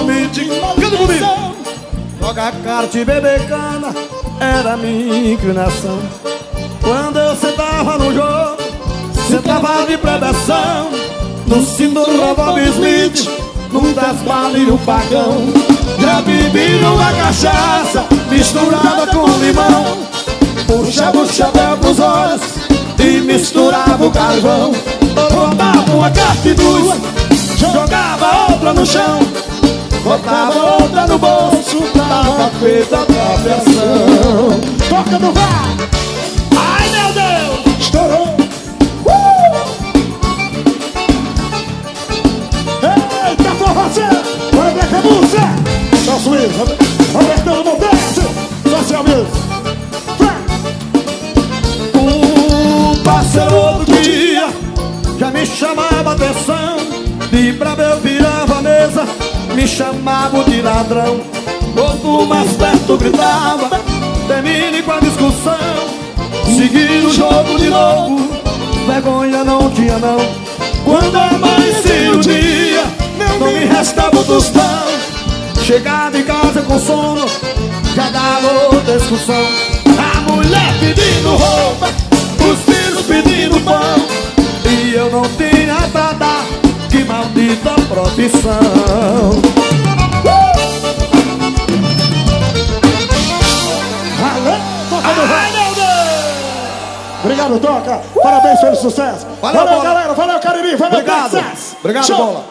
Smith, canta comigo. Jogar e beber cana era minha inclinação. Quando eu sentava no jogo, sentava de predação. No cinto do revólver Smith, num das balas e um pagão. Já bebi numa cachaça, misturada com limão. Puxava o chapéu pros olhos e misturava o carvão. Roubava uma carta e duas, jogava outra no chão. Feita pra versão. Toca no vá. Ai meu Deus! Estourou. Eita, forrozé. Olha pra cá, música. Celso Luiz. Robertão Montes. Social Music. O parceiro outro dia já me chamava atenção. De brabo eu virava a mesa, me chamava de ladrão. Outro mais perto gritava, termine com a discussão. Seguir o jogo de novo, vergonha não tinha não. Quando amanhecia o dia, não me restava o tostão. Chegava em casa com sono, já dava outra discussão. A mulher pedindo roupa, os filhos pedindo pão. E eu não tinha pra dar, que maldita profissão. Obrigado, Toca. Parabéns pelo sucesso. Valeu, Valeu, galera. Valeu, Cariri. Valeu, Obrigado. Obrigado, Show. Bola.